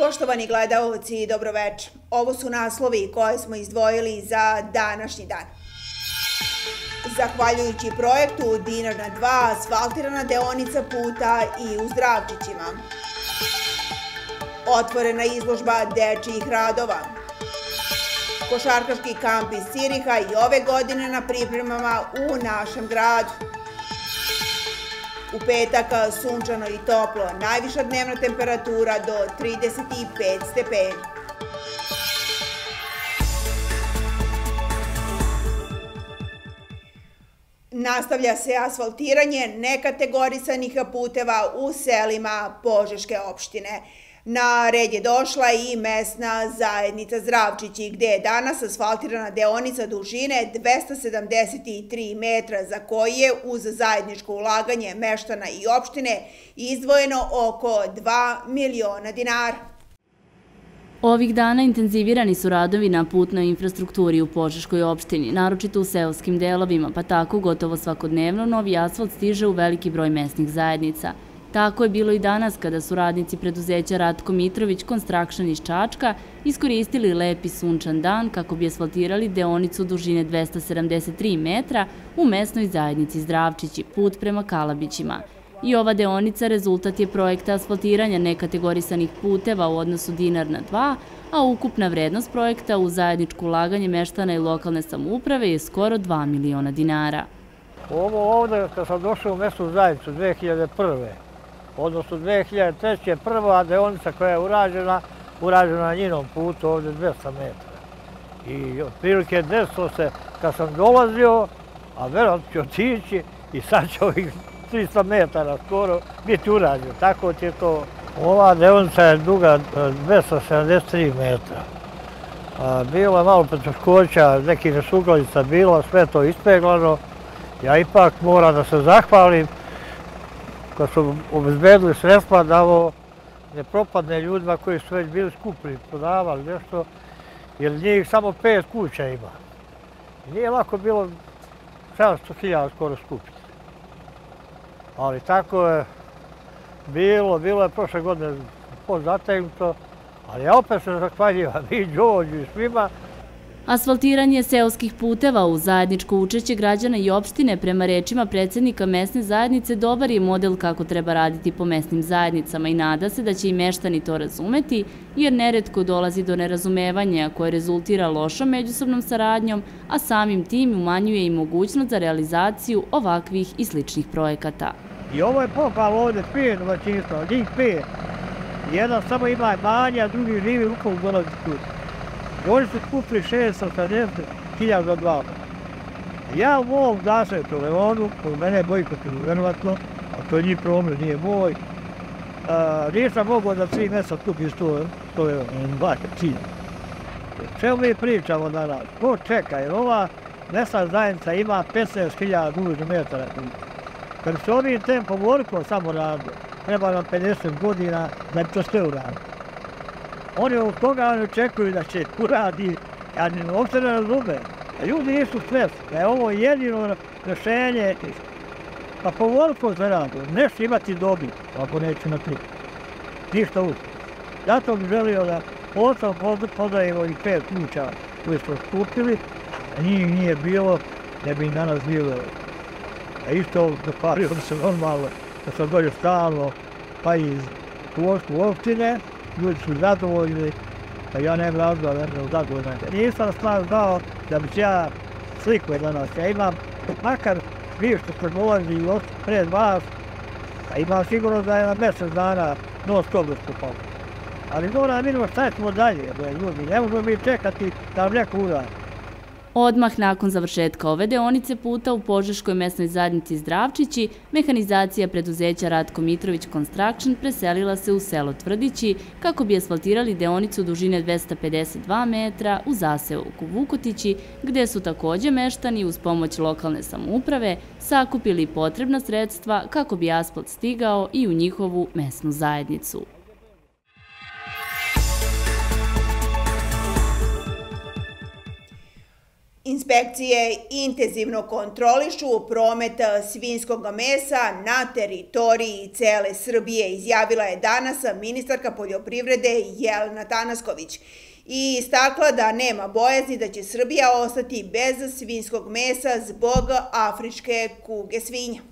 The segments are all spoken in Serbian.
Poštovani gledalci, dobroveče. Ovo su naslovi koje smo izdvojili za današnji dan. Zahvaljujući projektu Dinar na 2, asfaltirana deonica puta i u Zdravčićima. Otvorena izložba dečijih radova. Košarkaški kamp iz Siriha i ove godine na pripremama u našem gradu. U petak sunčano i toplo, najviša dnevna temperatura do 35 stepeni. Nastavlja se asfaltiranje nekategorisanih puteva u selima Požeške opštine. Na red je došla i mesna zajednica Zdravčići, gde je danas asfaltirana deonica dužine 273 metra, za koji je uz zajedničko ulaganje meštana i opštine izdvojeno oko 2 miliona dinara. Ovih dana intenzivirani su radovi na putnoj infrastrukturi u Požeškoj opštini, naročito u seoskim delovima, pa tako gotovo svakodnevno novi asfalt stiže u veliki broj mesnih zajednica – Tako je bilo i danas kada su radnici preduzeća Ratko Mitrović Construction iz Čačka iskoristili lepi sunčan dan kako bi asfaltirali deonicu dužine 273 metra u mesnoj zajednici Zdravčići, put prema Kalabićima. I ova deonica rezultat je projekta asfaltiranja nekategorisanih puteva u odnosu dinar na 2, a ukupna vrednost projekta u zajedničko ulaganje meštana i lokalne samouprave je skoro 2 miliona dinara. Ovo ovde, kad sam došao u mesnu zajednicu 2001 odnosno 2003. prva deonica koja je urađena, urađena na njinom putu ovde 200 metara. I otprilike desilo se kad sam dolazio, a verovatno ću otići i sad će ovih 300 metara skoro biti urađeno. Tako ti je to. Ova deonica je duga 273 e, metra. Bilo je malo petruškoća, neki nesuglica bilo, sve to ispeglano. Ja ipak moram da se zahvalim kad su obezbedili sredstva da ovo ne propadne ljudima koji su već bili skupili, prodavali nešto, jer njih samo pet kuća ima. Nije lako bilo 700.000 skoro skupiti. Ali tako je bilo, bilo je prošle godine pozategnuto, ali ja opet se zahvaljivam i Đođu i svima Asfaltiranje seoskih puteva u zajedničko učeće građana i opštine prema rečima predsednika mesne zajednice dobar je model kako treba raditi po mesnim zajednicama i nada se da će i meštani to razumeti, jer neretko dolazi do nerazumevanja koje rezultira lošom međusobnom saradnjom, a samim tim umanjuje i mogućnost za realizaciju ovakvih i sličnih projekata. I ovo je pohval ovde pije domaćinstva, njih pije. Jedan samo ima manja, drugi živi ukom dolazi kuće. Oni su kupili 680.000 dva. Ja u ovom zasetu Leonu, koji mene bojkotuju verovatno, a to je njih problem, nije moj, nisam mogao da tri mjeseca kupim 100, 100 eura, cilj. Čemu mi pričamo danas? Ko čeka? Jer ova mesna zajednica ima 15.000 dužnih metara. Kad se ovim tempom ovoliko samo radi, treba nam 50 godina da bi to sve uradili. Oni od toga ne očekuju da će uradi, ja ne uopšte ne razume. A ljudi nisu svesni, da je ovo jedino rešenje. Pa po voliko zaradu, nešto imati dobi, ako neće na tri. Ništa uopšte. Zato bih želio da posao podajem ovih pet kuća koje smo skupili, a njih nije bilo, ne bi danas bilo. A isto zapalio da se normalno, da sam dođe stalno, pa iz Tuošku opštine, ljudi su zadovoljni, pa ja nemam razloga da ne zadovoljna. Nisam stvar znao da bi ja sliku danas. Ja imam, makar vi što ste dolazi pred vas, pa imam sigurno da je na mjesec dana non stop da. Ali mora vidimo šta ćemo dalje, ljudi. Ne možemo mi čekati da nam neko uradi. Odmah nakon završetka ove deonice puta u Požeškoj mesnoj zajednici Zdravčići, mehanizacija preduzeća Ratko Mitrović Construction preselila se u selo Tvrdići kako bi asfaltirali deonicu dužine 252 metra u zaseoku Vukotići, gde su takođe meštani uz pomoć lokalne samouprave sakupili potrebna sredstva kako bi asfalt stigao i u njihovu mesnu zajednicu. Inspekcije intenzivno kontrolišu promet svinskog mesa na teritoriji cele Srbije, izjavila je danas ministarka poljoprivrede Jelena Tanasković i istakla da nema bojazni da će Srbija ostati bez svinskog mesa zbog afričke kuge svinja.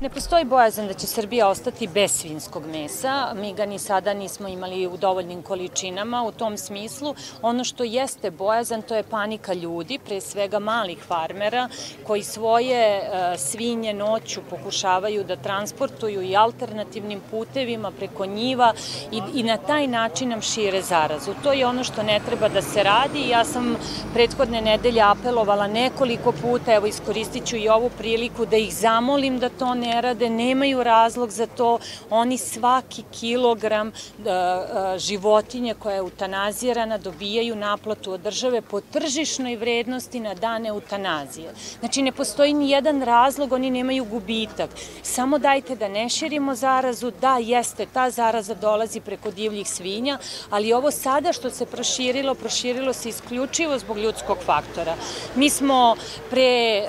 Ne postoji bojazan da će Srbija ostati bez svinskog mesa. Mi ga ni sada nismo imali u dovoljnim količinama u tom smislu. Ono što jeste bojazan to je panika ljudi, pre svega malih farmera koji svoje e, svinje noću pokušavaju da transportuju i alternativnim putevima preko njiva i, i na taj način nam šire zarazu. To je ono što ne treba da se radi. Ja sam prethodne nedelje apelovala nekoliko puta, evo iskoristit ću i ovu priliku da ih zamolim da to ne ne rade, nemaju razlog za to, oni svaki kilogram e, e, životinje koja je eutanazirana dobijaju naplatu od države po tržišnoj vrednosti na dane eutanazije. Znači ne postoji ni jedan razlog, oni nemaju gubitak. Samo dajte da ne širimo zarazu, da jeste, ta zaraza dolazi preko divljih svinja, ali ovo sada što se proširilo, proširilo se isključivo zbog ljudskog faktora. Mi smo pre e,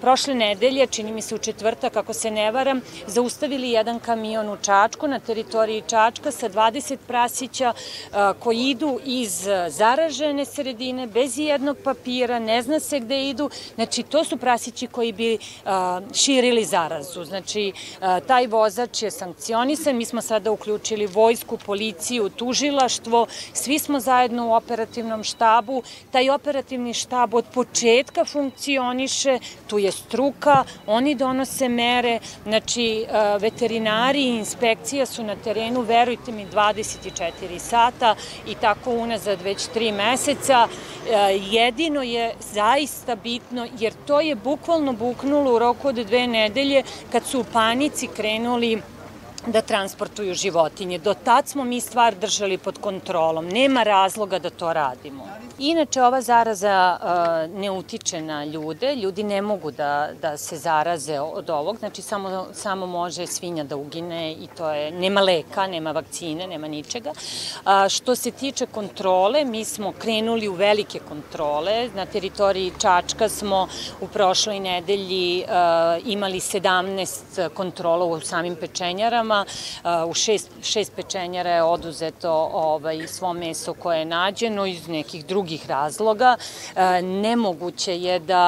prošle nedelje, čini mi se u četvrtak, ako se ne varam, zaustavili jedan kamion u Čačku, na teritoriji Čačka, sa 20 prasića koji idu iz zaražene sredine, bez jednog papira, ne zna se gde idu. Znači, to su prasići koji bi širili zarazu. Znači, taj vozač je sankcionisan, mi smo sada uključili vojsku, policiju, tužilaštvo, svi smo zajedno u operativnom štabu. Taj operativni štab od početka funkcioniše, tu je struka, oni donose mere, mere, znači e, veterinari i inspekcija su na terenu, verujte mi, 24 sata i tako unazad već tri meseca. E, jedino je zaista bitno, jer to je bukvalno buknulo u roku od dve nedelje kad su u panici krenuli da transportuju životinje. Do tad smo mi stvar držali pod kontrolom. Nema razloga da to radimo. Inače, ova zaraza ne utiče na ljude. Ljudi ne mogu da, da se zaraze od ovog. Znači, samo, samo može svinja da ugine i to je, nema leka, nema vakcine, nema ničega. Što se tiče kontrole, mi smo krenuli u velike kontrole. Na teritoriji Čačka smo u prošloj nedelji imali 17 kontrola u samim pečenjarama. U šest, šest pečenjara je oduzeto ovaj, svo meso koje je nađeno iz nekih drugih drugih razloga. E, nemoguće je da,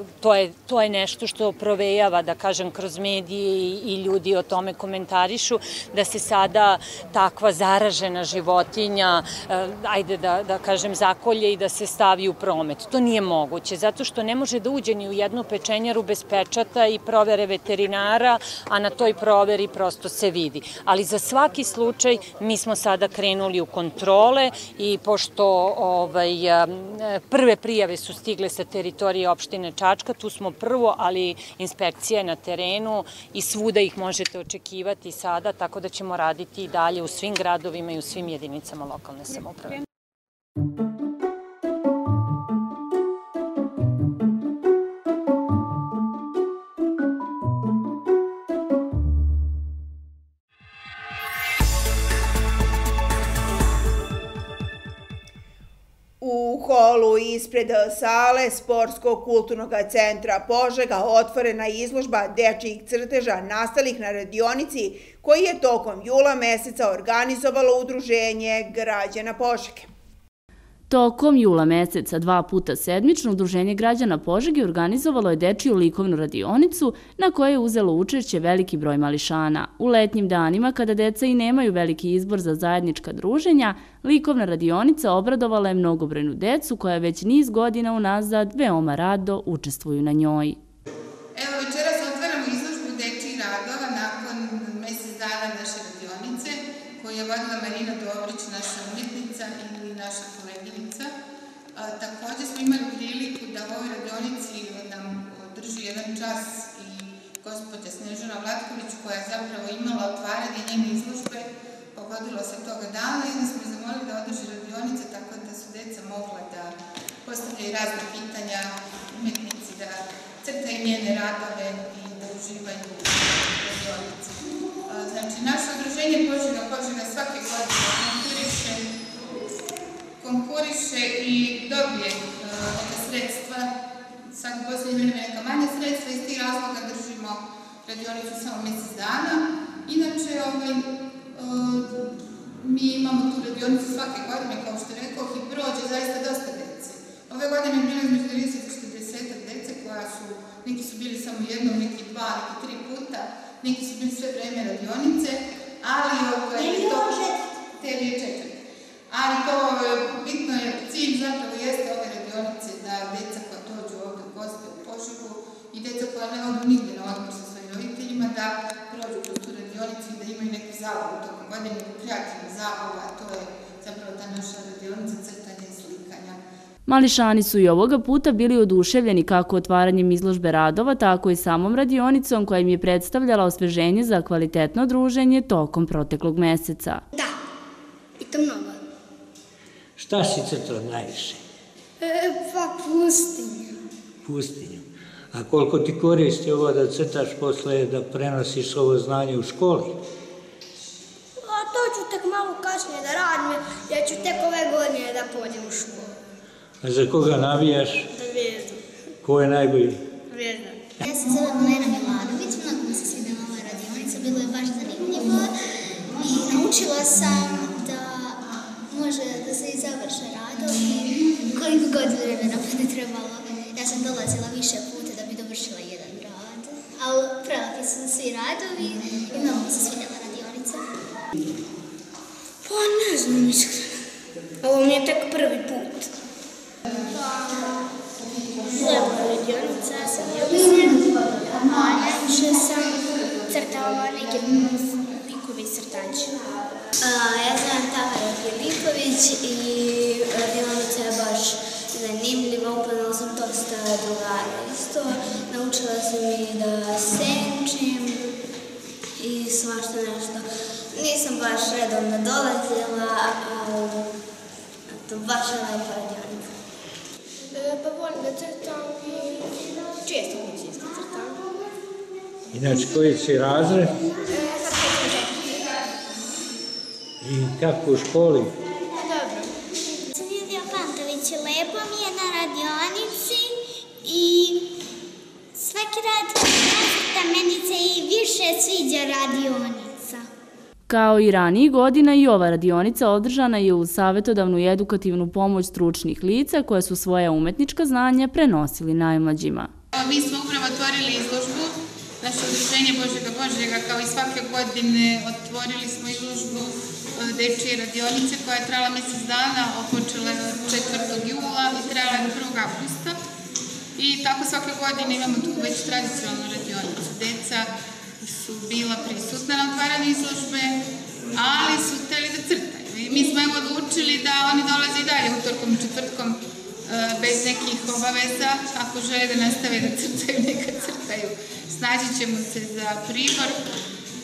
e, to je, to je nešto što provejava, da kažem, kroz medije i ljudi o tome komentarišu, da se sada takva zaražena životinja, e, ajde da, da kažem, zakolje i da se stavi u promet. To nije moguće, zato što ne može da uđe ni u jednu pečenjaru bez pečata i provere veterinara, a na toj proveri prosto se vidi. Ali za svaki slučaj mi smo sada krenuli u kontrole i pošto ovaj, prve prijave su stigle sa teritorije opštine Čačka, tu smo prvo, ali inspekcija je na terenu i svuda ih možete očekivati sada, tako da ćemo raditi i dalje u svim gradovima i u svim jedinicama lokalne samoprave. holu ispred sale Sportskog kulturnog centra Požega otvorena izložba dečijih crteža nastalih na radionici koji je tokom jula meseca organizovalo Udruženje građana Požege. Tokom jula meseca dva puta sedmično Udruženje građana Požegi organizovalo je dečiju likovnu radionicu na kojoj je uzelo učešće veliki broj mališana. U letnjim danima, kada deca i nemaju veliki izbor za zajednička druženja, likovna radionica obradovala je mnogobrojnu decu koja već niz godina unazad veoma rado učestvuju na njoj. Evo večeras otvaramo izložbu dečijih radova nakon mesec dana naše radionice koju je vodila Marina Dobrić, naša koleginica. Takođe smo imali priliku da u ovoj radionici nam drži jedan čas i gospođa Snežana Vlatković koja je zapravo imala otvaranje njene izložbe, pogodilo se toga dana i onda smo zamolili da održi radionice tako da su deca mogla da postavljaju razne pitanja umetnici, da crtaju njene radove i da uživaju u radionici. Znači, naše udruženje Požega Požega svake godine konkuriše i dobije neka sredstva sad u poslednje vreme neka manja sredstva, iz tih razloga držimo radionicu samo mesec dana. Inače, ovaj, mi imamo tu radionicu svake godine, kao što rekao, i prođe zaista dosta dece. Ove godine je bilo između 30 i 40 dece koja su, neki su bili samo jednom, neki dva, neki tri puta, neki su bili sve vreme radionice, ali ovaj, to... Tebi je četiri. Ali to bitno je, cilj zapravo jeste ove radionice da deca koja dođu ovde u goste u Požegu i deca koja ne odu nigde na odmor sa svojim roditeljima da prođu kroz tu radionicu i da imaju neku zabavu tokom godine, neku kreativnu zabavu, a to je zapravo ta naša radionica crtanja i slikanja. Mališani su i ovoga puta bili oduševljeni kako otvaranjem izložbe radova, tako i samom radionicom koja im je predstavljala osveženje za kvalitetno druženje tokom proteklog meseca. Da, i to mnogo. Šta si crtao najviše? E, pa pustinju. Pustinju. A koliko ti koristi ovo da crtaš posle da prenosiš ovo znanje u školi? A to ću tek malo kasnije da radim, ja ću tek ove godine da pođem u školu. A za koga navijaš? Da zvezdu. Ko je najbolji? Zvezda. Ja se zovem Lena Miladović, mnogo mi se svidela ova radionica, bilo je baš zanimljivo i naučila sam može da se i završe radovi koliko god vremena bude trebalo. Ja sam dolazila više puta da bi dovršila jedan rad, ali prelaki su svi radovi i mnogo mi se svidela radionica. Pa ne znam iskreno. Ovo mi je tek prvi put. Lepa radionica, ja sam ljubim. A najviše sam crtala neke likove i crtače. Ja znam Filipović i radionica je baš zanimljiva, upoznala sam dosta drugara isto. Naučila sam i da senčim i svašta nešto. Nisam baš redovno dolazila, ali to baš je lepa radionica. Pa volim da crtam i često kućinski crtam. Inače, koji si razred i kako u školi? Dobro. Julija Pantović, lepo mi je na radionici i svaki rad meni se i više sviđa radionica. Kao i ranijih godina i ova radionica održana je uz savjetodavnu i edukativnu pomoć stručnih lica koje su svoja umetnička znanja prenosili najmlađima. Mi smo upravo otvorili izložbu, naše udruženje Božega Božega, kao i svake godine otvorili smo izložbu dečije radionice koja je trajala mesec dana, opočela 4. jula i trajala do 1. augusta. I tako svake godine imamo tu već tradicionalnu radionicu. Deca su bila prisutna na otvaranju izložbe, ali su hteli da crtaju. I mi smo im odlučili da oni dolaze i dalje utorkom i četvrtkom e, bez nekih obaveza. Ako žele da nastave da crtaju, neka crtaju. Snađit ćemo se za pribor,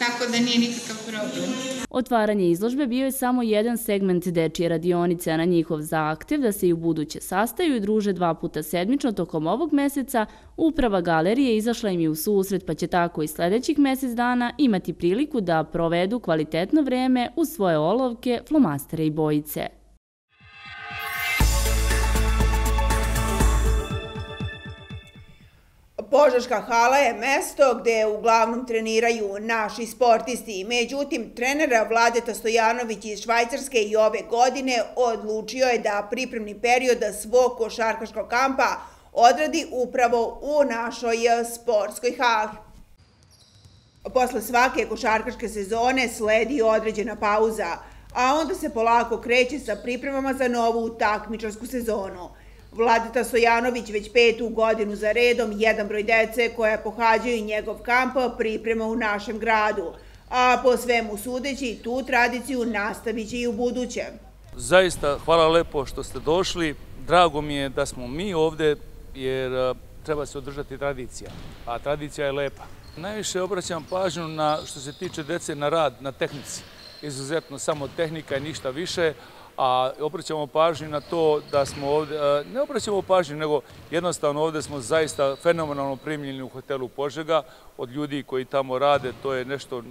tako da nije nikakav problem. Otvaranje izložbe bio je samo jedan segment dečije radionice, a na njihov zahtev da se i u buduće sastaju i druže dva puta sedmično tokom ovog meseca, uprava galerije izašla im je u susret pa će tako i sledećih mesec dana imati priliku da provedu kvalitetno vreme uz svoje olovke, flomastere i bojice. Požeška hala je mesto gde uglavnom treniraju naši sportisti. Međutim, trenera Vladeta Stojanović iz Švajcarske i ove godine odlučio je da pripremni period svog košarkaškog kampa odradi upravo u našoj sportskoj hali. Posle svake košarkaške sezone sledi određena pauza, a onda se polako kreće sa pripremama za novu takmičarsku sezonu. Vladeta Stojanović već petu godinu za redom jedan broj dece koja pohađaju njegov kamp priprema u našem gradu, a po svemu sudeći tu tradiciju nastavit će i u buduće. Zaista hvala lepo što ste došli. Drago mi je da smo mi ovde jer treba se održati tradicija, a tradicija je lepa. Najviše obraćam pažnju na što se tiče dece na rad, na tehnici. Izuzetno samo tehnika i ništa više, a obraćamo pažnju na to da smo ovde, ne obraćamo pažnju, nego jednostavno ovde smo zaista fenomenalno primljeni u hotelu Požega od ljudi koji tamo rade, to je nešto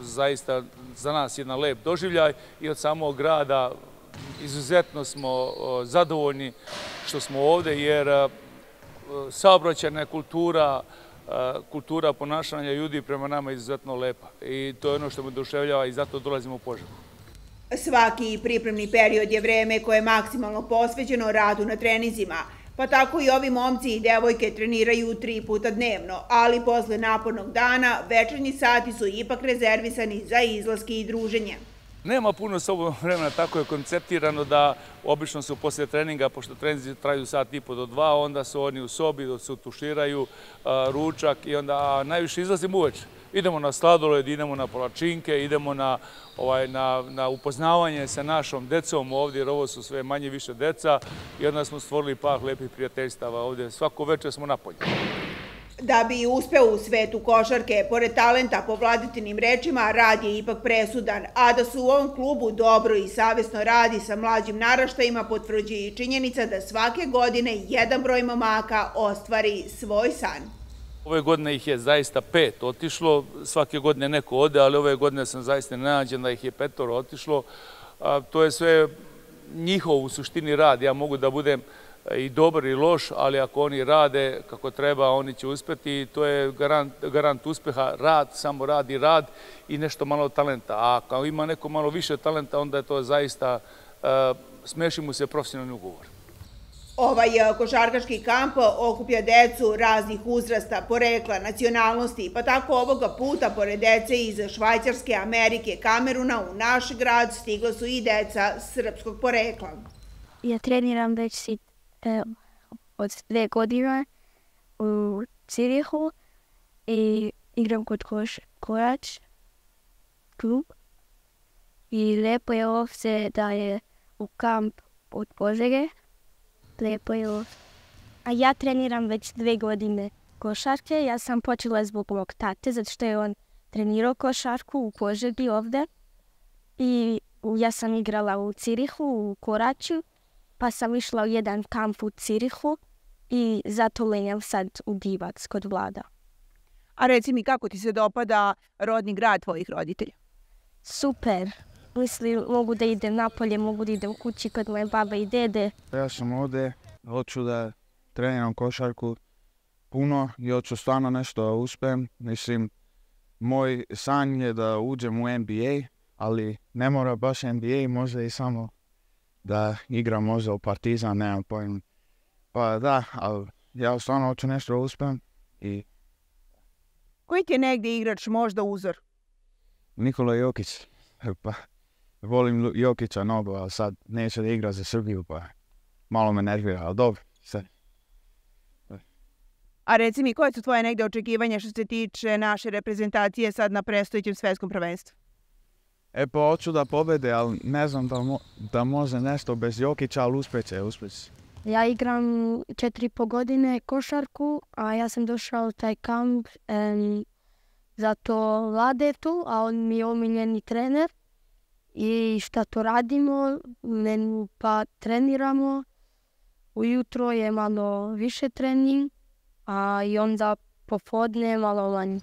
zaista za nas jedan lep doživljaj i od samog grada izuzetno smo zadovoljni što smo ovde, jer saobraćajna kultura, kultura ponašanja ljudi prema nama izuzetno lepa. I to je ono što me duševljava i zato dolazimo u Požegu. Svaki pripremni period je vreme koje je maksimalno posvećeno radu na trenizima, pa tako i ovi momci i devojke treniraju tri puta dnevno, ali posle napornog dana večernji sati su ipak rezervisani za izlaske i druženje. Nema puno sobom vremena, tako je konceptirano da obično su posle treninga, pošto treninzi traju sat i po do dva, onda su oni u sobi, se utuširaju, ručak i onda najviše izlazimo uveče. Idemo na sladoled, idemo na polačinke, idemo na, ovaj, na, na upoznavanje sa našom decom ovdje, jer ovo su sve manje više deca i onda smo stvorili par lepih prijateljstava ovdje. Svako večer smo napolju. Da bi uspeo u svetu košarke, pored talenta po vladitinim rečima, rad je ipak presudan, a da su u ovom klubu dobro i savjesno radi sa mlađim naraštajima potvrđuje i činjenica da svake godine jedan broj momaka ostvari svoj san. Ove godine ih je zaista pet otišlo, svake godine neko ode, ali ove godine sam zaista nenađen da ih je petoro otišlo. To je sve njihov u suštini rad. Ja mogu da budem i dobar i loš, ali ako oni rade kako treba, oni će uspeti i to je garant, garant uspeha, rad, samo rad i rad i nešto malo talenta. A ako ima neko malo više talenta, onda je to zaista, smeši mu se profesionalni ugovor. Ovaj košarkaški kamp okuplja decu raznih uzrasta, porekla, nacionalnosti, pa tako ovoga puta, pored dece iz Švajcarske, Amerike, Kameruna, u naš grad stigla su i deca srpskog porekla. Ja treniram već e, od dve godine u Cirihu i igram kod koš, Korač klub. I lepo je ovdje da je u kamp od Požege. Lepo je ovdje. A ja treniram već dve godine košarke. Ja sam počela zbog mog tate, zato što je on trenirao košarku u Požegi ovdje. I ja sam igrala u Cirihu, u Koraču pa sam išla u jedan kamp u Cirihu i zato lenjam sad u Divac kod vlada. A reci mi kako ti se dopada rodni grad tvojih roditelja? Super. Mislim, mogu da idem napolje, mogu da idem kući kod moje babe i dede. Ja sam ovde, hoću da treniram košarku puno i hoću stvarno nešto da uspem. Mislim, moj san je da uđem u NBA, ali ne mora baš NBA, možda i samo da igram možda u Partizan, nemam pojma. Pa da, ali ja stvarno hoću nešto uspem i... Koji ti je negdje igrač možda uzor? Nikola Jokić. Pa, volim Jokića mnogo, ali sad neće da igra za Srbiju, pa malo me nervira, ali dobro, sve. A reci mi, koje su tvoje negde očekivanja što se tiče naše reprezentacije sad na prestojećem svetskom prvenstvu? E pa hoću da pobede, ali ne znam da, mo da može nešto bez Jokića, ali uspeće, uspeće. Ja igram četiri po godine košarku, a ja sam došao u taj kamp um, zato Vlade tu, a on mi je omiljeni trener. I šta to radimo? Ne, pa treniramo. Ujutro je malo više trening, a i onda popodne malo manje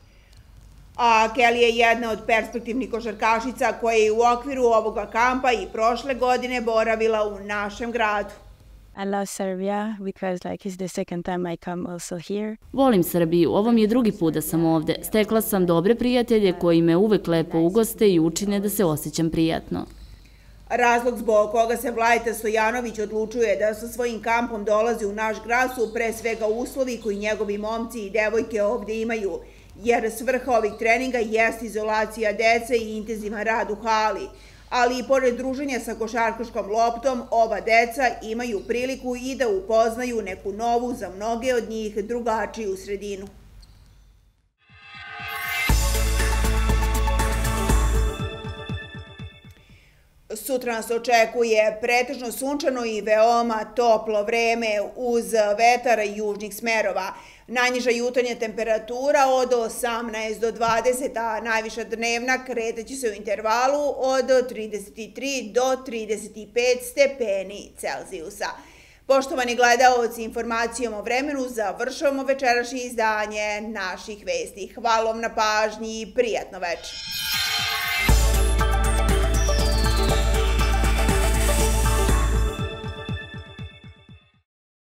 a Kelly je jedna od perspektivnih košarkašica koja je u okviru ovoga kampa i prošle godine boravila u našem gradu. I love Serbia because like it's the second time I come also here. Volim Srbiju, ovo mi je drugi put da sam ovde. Stekla sam dobre prijatelje koji me uvek lepo ugoste i učine da se osjećam prijatno. Razlog zbog koga se Vlajta Stojanović odlučuje da sa svojim kampom dolazi u naš grad su pre svega uslovi koji njegovi momci i devojke ovde imaju – jer svrha ovih treninga jest izolacija dece i intenzivan rad u hali. Ali i pored druženja sa košarkaškom loptom, ova deca imaju priliku i da upoznaju neku novu za mnoge od njih drugačiju sredinu. Sutra nas očekuje pretežno sunčano i veoma toplo vreme uz vetar južnih smerova. Najniža jutarnja temperatura od 18 do 20, a najviša dnevna kretaće se u intervalu od 33 do 35 stepeni Celzijusa. Poštovani gledalci, informacijom o vremenu završavamo večerašnje izdanje naših vesti. Hvala vam na pažnji i prijatno večer.